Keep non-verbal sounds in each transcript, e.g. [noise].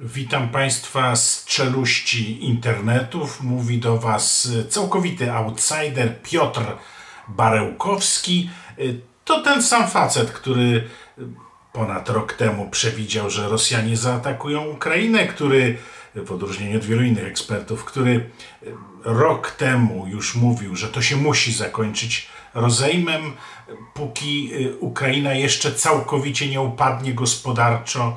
Witam Państwa z czeluści internetów. Mówi do Was całkowity outsider Piotr Barełkowski. To ten sam facet, który ponad rok temu przewidział, że Rosjanie zaatakują Ukrainę, który w odróżnieniu od wielu innych ekspertów, który rok temu już mówił, że to się musi zakończyć rozejmem, póki Ukraina jeszcze całkowicie nie upadnie gospodarczo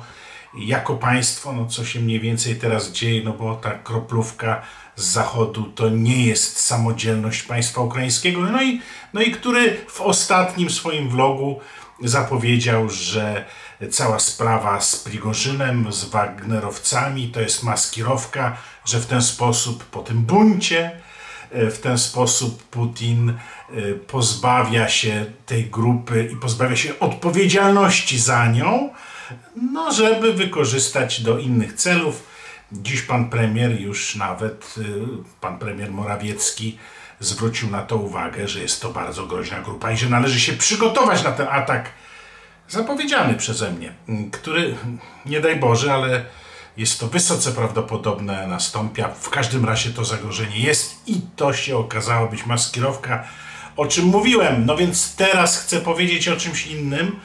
jako państwo, no co się mniej więcej teraz dzieje, no bo ta kroplówka z zachodu to nie jest samodzielność państwa ukraińskiego, no i, no i który w ostatnim swoim vlogu zapowiedział, że cała sprawa z Prigorzynem, z Wagnerowcami to jest maskirowka, że w ten sposób po tym buncie, w ten sposób Putin e, pozbawia się tej grupy i pozbawia się odpowiedzialności za nią, no żeby wykorzystać do innych celów. Dziś pan premier już nawet, y, pan premier Morawiecki zwrócił na to uwagę, że jest to bardzo groźna grupa i że należy się przygotować na ten atak zapowiedziany przeze mnie, który, nie daj Boże, ale jest to wysoce prawdopodobne, nastąpi. W każdym razie to zagrożenie jest i to się okazało być maskirowka, o czym mówiłem. No więc teraz chcę powiedzieć o czymś innym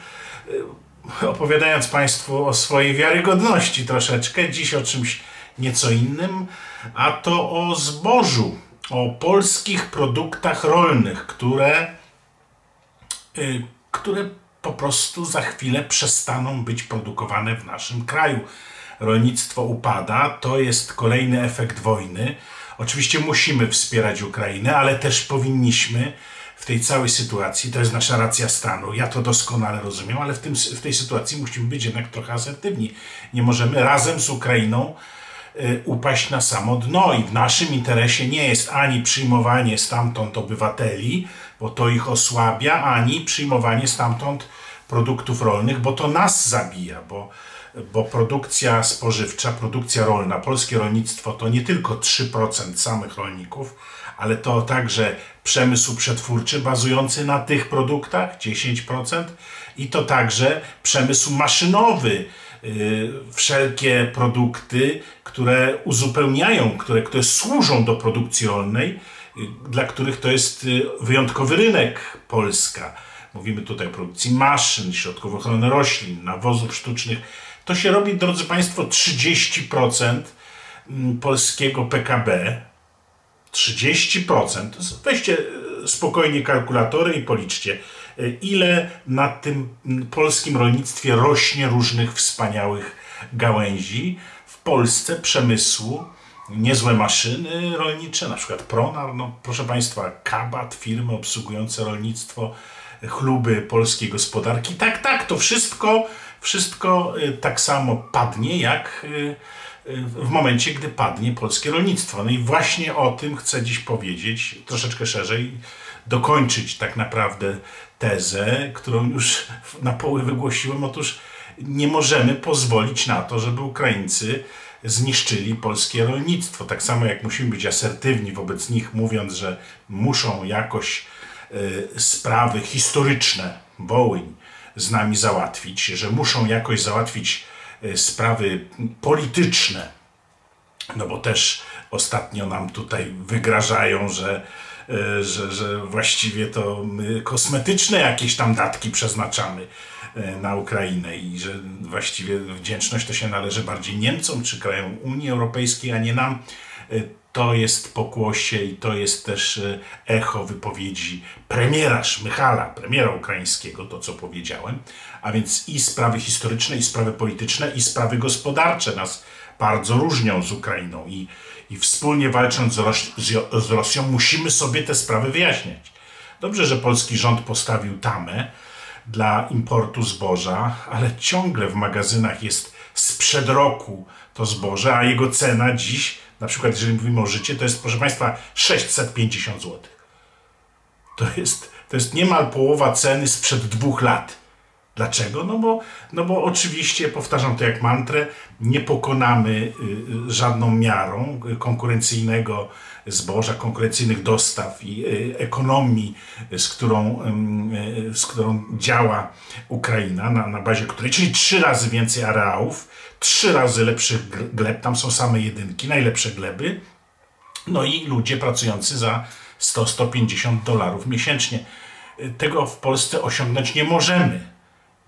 opowiadając Państwu o swojej wiarygodności troszeczkę, dziś o czymś nieco innym, a to o zbożu, o polskich produktach rolnych, które, y, które po prostu za chwilę przestaną być produkowane w naszym kraju. Rolnictwo upada, to jest kolejny efekt wojny. Oczywiście musimy wspierać Ukrainę, ale też powinniśmy w tej całej sytuacji, to jest nasza racja stanu, ja to doskonale rozumiem, ale w, tym, w tej sytuacji musimy być jednak trochę asertywni. Nie możemy razem z Ukrainą y, upaść na samo dno i w naszym interesie nie jest ani przyjmowanie stamtąd obywateli, bo to ich osłabia, ani przyjmowanie stamtąd produktów rolnych, bo to nas zabija, bo, bo produkcja spożywcza, produkcja rolna, polskie rolnictwo to nie tylko 3% samych rolników, ale to także przemysł przetwórczy bazujący na tych produktach 10% i to także przemysł maszynowy, y, wszelkie produkty, które uzupełniają, które, które służą do produkcji rolnej, y, dla których to jest y, wyjątkowy rynek Polska. Mówimy tutaj o produkcji maszyn, środków ochrony roślin, nawozów sztucznych. To się robi, drodzy Państwo, 30% mm, polskiego PKB, 30%. Weźcie e, spokojnie kalkulatory i policzcie, e, ile na tym polskim rolnictwie rośnie różnych wspaniałych gałęzi. W Polsce przemysłu niezłe maszyny rolnicze, na przykład Pronar, no proszę Państwa, Kabat, firmy obsługujące rolnictwo, chluby polskiej gospodarki. Tak, tak, to wszystko, wszystko e, tak samo padnie jak w momencie, gdy padnie polskie rolnictwo. No i właśnie o tym chcę dziś powiedzieć troszeczkę szerzej, dokończyć tak naprawdę tezę, którą już na poły wygłosiłem. Otóż nie możemy pozwolić na to, żeby Ukraińcy zniszczyli polskie rolnictwo. Tak samo jak musimy być asertywni wobec nich, mówiąc, że muszą jakoś y, sprawy historyczne Wołyń z nami załatwić, że muszą jakoś załatwić sprawy polityczne, no bo też ostatnio nam tutaj wygrażają, że, e, że, że właściwie to my kosmetyczne jakieś tam datki przeznaczamy e, na Ukrainę i że właściwie wdzięczność to się należy bardziej Niemcom czy krajom Unii Europejskiej, a nie nam to jest pokłosie i to jest też e, echo wypowiedzi premiera Szmychala, premiera ukraińskiego, to co powiedziałem. A więc i sprawy historyczne, i sprawy polityczne, i sprawy gospodarcze nas bardzo różnią z Ukrainą. I, i wspólnie walcząc z, z Rosją musimy sobie te sprawy wyjaśniać. Dobrze, że polski rząd postawił tamę dla importu zboża, ale ciągle w magazynach jest sprzed roku to zboże, a jego cena dziś na przykład jeżeli mówimy o życie, to jest proszę Państwa 650 zł. To jest, to jest niemal połowa ceny sprzed dwóch lat. Dlaczego? No bo, no bo oczywiście, powtarzam to jak mantrę, nie pokonamy y, żadną miarą konkurencyjnego zboża, konkurencyjnych dostaw i y, ekonomii, z którą, y, z którą działa Ukraina, na, na bazie której, czyli trzy razy więcej areałów, trzy razy lepszych gleb, tam są same jedynki, najlepsze gleby, no i ludzie pracujący za 100-150 dolarów miesięcznie. Tego w Polsce osiągnąć nie możemy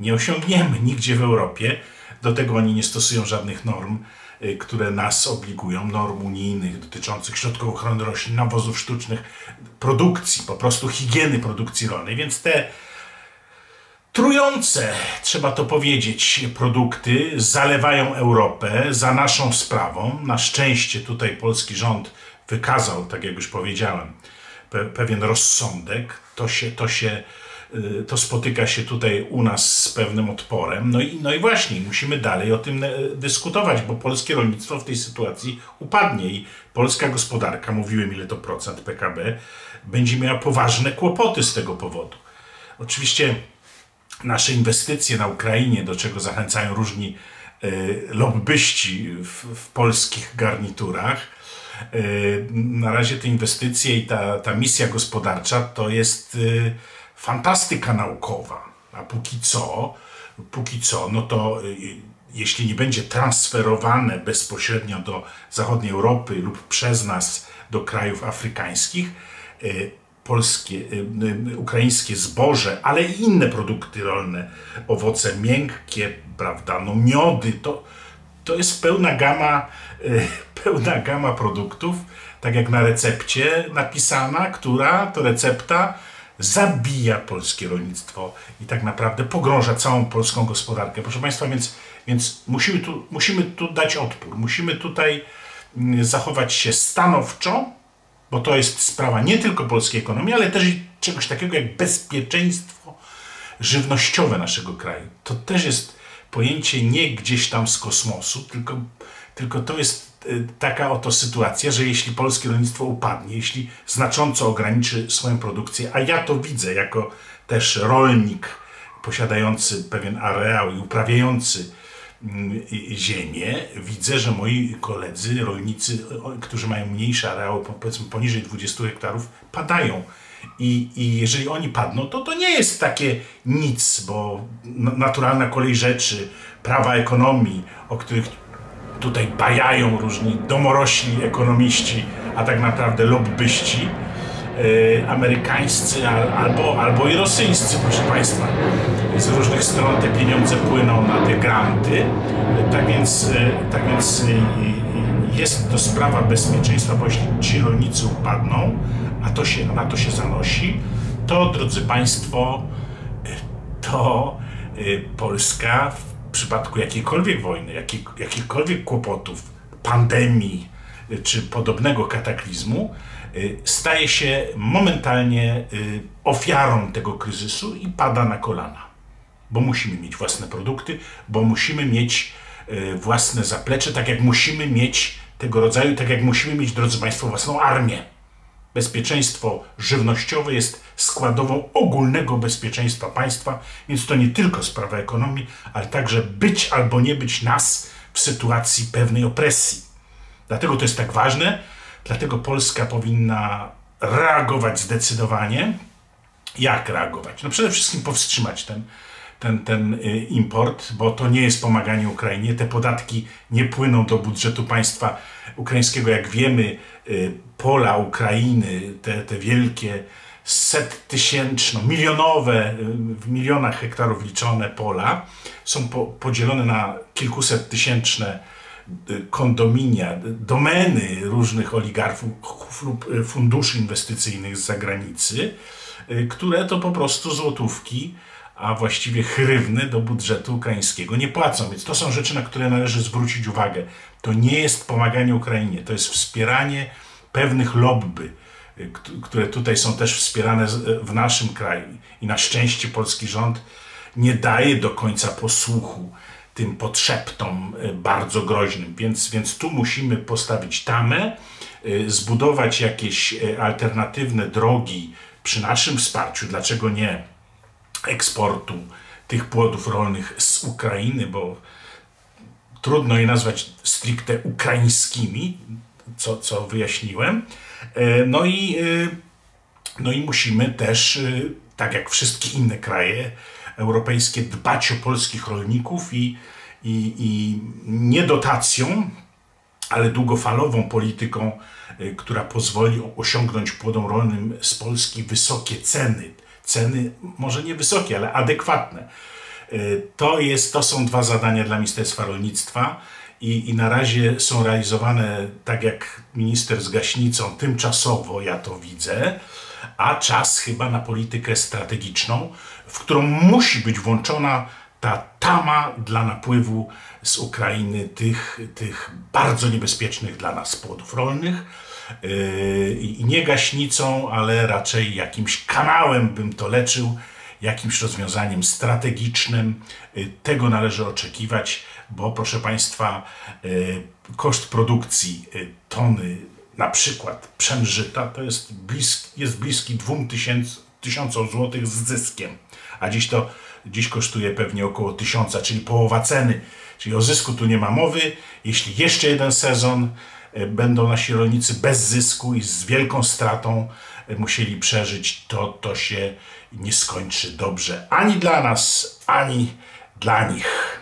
nie osiągniemy nigdzie w Europie. Do tego oni nie stosują żadnych norm, y, które nas obligują, norm unijnych dotyczących środków ochrony roślin, nawozów sztucznych, produkcji, po prostu higieny produkcji rolnej. Więc te trujące, trzeba to powiedzieć, produkty zalewają Europę za naszą sprawą. Na szczęście tutaj polski rząd wykazał, tak jak już powiedziałem, pe pewien rozsądek. To się, to się Y, to spotyka się tutaj u nas z pewnym odporem. No i, no i właśnie, musimy dalej o tym e, dyskutować, bo polskie rolnictwo w tej sytuacji upadnie i polska gospodarka, mówiłem ile to procent PKB, będzie miała poważne kłopoty z tego powodu. Oczywiście nasze inwestycje na Ukrainie, do czego zachęcają różni y, lobbyści w, w polskich garniturach, y, na razie te inwestycje i ta, ta misja gospodarcza to jest fantastyka naukowa. A póki co, póki co, no to y, jeśli nie będzie transferowane bezpośrednio do zachodniej Europy lub przez nas do krajów afrykańskich, y, polskie, y, ukraińskie zboże, ale i inne produkty rolne, owoce miękkie, prawda, no miody, to, to jest pełna gama, [laughs] pełna gama produktów, tak jak na recepcie napisana, która to recepta zabija polskie rolnictwo i tak naprawdę pogrąża całą polską gospodarkę. Proszę Państwa, więc, więc musimy, tu, musimy tu dać odpór. Musimy tutaj mm, zachować się stanowczo, bo to jest sprawa nie tylko polskiej ekonomii, ale też czegoś takiego jak bezpieczeństwo żywnościowe naszego kraju. To też jest pojęcie nie gdzieś tam z kosmosu, tylko, tylko to jest Y, taka oto sytuacja, że jeśli polskie rolnictwo upadnie, jeśli znacząco ograniczy swoją produkcję, a ja to widzę jako też rolnik posiadający pewien areał i uprawiający ziemię, widzę, że moi koledzy, rolnicy, którzy mają mniejsze areały, powiedzmy poniżej 20 hektarów, padają. I, I jeżeli oni padną, to to nie jest takie nic, bo naturalna kolej rzeczy, prawa ekonomii, o których tutaj bajają różni domorośli ekonomiści, a tak naprawdę lobbyści amerykańscy albo, albo i rosyjscy, proszę Państwa. Z różnych stron te pieniądze płyną na te granty. Tak więc, yy, tak więc yy, jest to sprawa bezpieczeństwa, bo jeśli ci rolnicy upadną, a to się, na to się zanosi, to drodzy Państwo, to Polska w przypadku jakiejkolwiek wojny, jakich, jakichkolwiek kłopotów, pandemii y, czy podobnego kataklizmu, y, staje się momentalnie y, ofiarą tego kryzysu i pada na kolana. Bo musimy mieć własne produkty, bo musimy mieć własne zaplecze, tak jak musimy mieć tego rodzaju, tak jak musimy mieć, drodzy Państwo, własną armię. Bezpieczeństwo żywnościowe jest składową ogólnego bezpieczeństwa państwa, więc to nie tylko sprawa ekonomii, ale także być albo nie być nas w sytuacji pewnej opresji. Dlatego to jest tak ważne, dlatego Polska powinna reagować zdecydowanie. Jak reagować? No przede wszystkim powstrzymać ten, ten, ten y, import, bo to nie jest pomaganie Ukrainie. Te podatki nie płyną do budżetu państwa ukraińskiego. Jak wiemy, y, pola Ukrainy, te, te wielkie set tysięczno, milionowe, w milionach hektarów liczone pola są po, podzielone na kilkuset tysięczne y, kondominia, domeny różnych oligarchów lub funduszy inwestycyjnych z zagranicy, które to po prostu złotówki a właściwie hrywny do budżetu ukraińskiego nie płacą. Więc to są rzeczy, na które należy zwrócić uwagę. To nie jest pomaganie Ukrainie, to jest wspieranie pewnych lobby, y, które tutaj są też wspierane w naszym kraju. I na szczęście polski rząd nie daje do końca posłuchu tym potrzeptom y, bardzo groźnym. Więc, więc tu musimy postawić tamę, y, zbudować jakieś alternatywne drogi przy naszym wsparciu. Dlaczego nie? eksportu tych płodów rolnych z Ukrainy, bo trudno je nazwać stricte ukraińskimi, co, co wyjaśniłem. No i, no i musimy też, tak jak wszystkie inne kraje europejskie, dbać o polskich rolników i, i, i nie dotacją, ale długofalową polityką, która pozwoli osiągnąć płodom rolnym z Polski wysokie ceny. Ceny może nie wysokie, ale adekwatne. To, jest, to są dwa zadania dla Ministerstwa Rolnictwa i, i na razie są realizowane tak jak minister z gaśnicą, tymczasowo ja to widzę, a czas chyba na politykę strategiczną, w którą musi być włączona ta tama dla napływu z Ukrainy tych, tych bardzo niebezpiecznych dla nas płodów rolnych. Yy, I nie gaśnicą, ale raczej jakimś kanałem bym to leczył, jakimś rozwiązaniem strategicznym. Yy, tego należy oczekiwać bo proszę Państwa, y, koszt produkcji tony na przykład przemżyta to jest bliski, jest bliski 2000 zł z zyskiem, a dziś to dziś kosztuje pewnie około 1000, czyli połowa ceny, czyli o zysku tu nie ma mowy. Jeśli jeszcze jeden sezon y, będą nasi rolnicy bez zysku i z wielką stratą musieli przeżyć, to to się nie skończy dobrze ani dla nas, ani dla nich.